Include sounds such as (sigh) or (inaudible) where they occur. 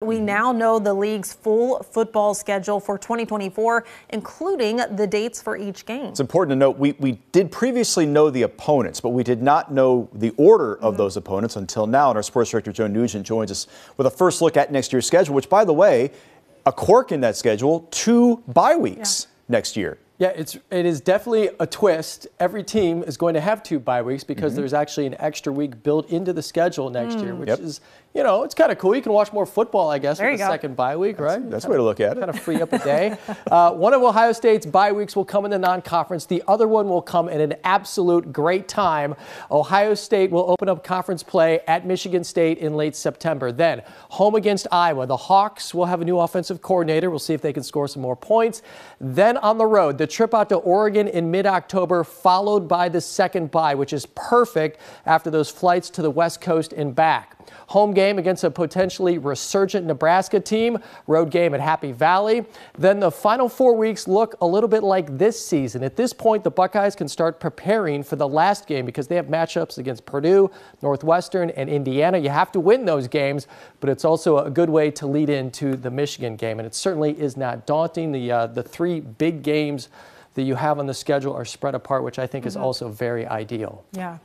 We now know the league's full football schedule for 2024, including the dates for each game. It's important to note we, we did previously know the opponents, but we did not know the order of mm-hmm. those opponents until now. And our sports director, Joe Nugent, joins us with a first look at next year's schedule, which, by the way, a quirk in that schedule, two bye weeks yeah. next year. Yeah, it's it is definitely a twist. Every team is going to have two bye weeks because mm-hmm. there's actually an extra week built into the schedule next mm. year, which yep. is you know it's kind of cool. You can watch more football, I guess, there with the go. second bye week, that's, right? That's the way to look at it. Kind of free up a day. (laughs) uh, one of Ohio State's bye weeks will come in the non-conference. The other one will come at an absolute great time. Ohio State will open up conference play at Michigan State in late September. Then home against Iowa. The Hawks will have a new offensive coordinator. We'll see if they can score some more points. Then on the road, the trip out to Oregon in mid October, followed by the second bye, which is perfect after those flights to the West Coast and back. Home game against a potentially resurgent Nebraska team, road game at Happy Valley. Then the final four weeks look a little bit like this season. At this point, the Buckeyes can start preparing for the last game because they have matchups against Purdue, Northwestern, and Indiana. You have to win those games, but it's also a good way to lead into the Michigan game. And it certainly is not daunting. The, uh, the three big games that you have on the schedule are spread apart, which I think mm-hmm. is also very ideal. Yeah.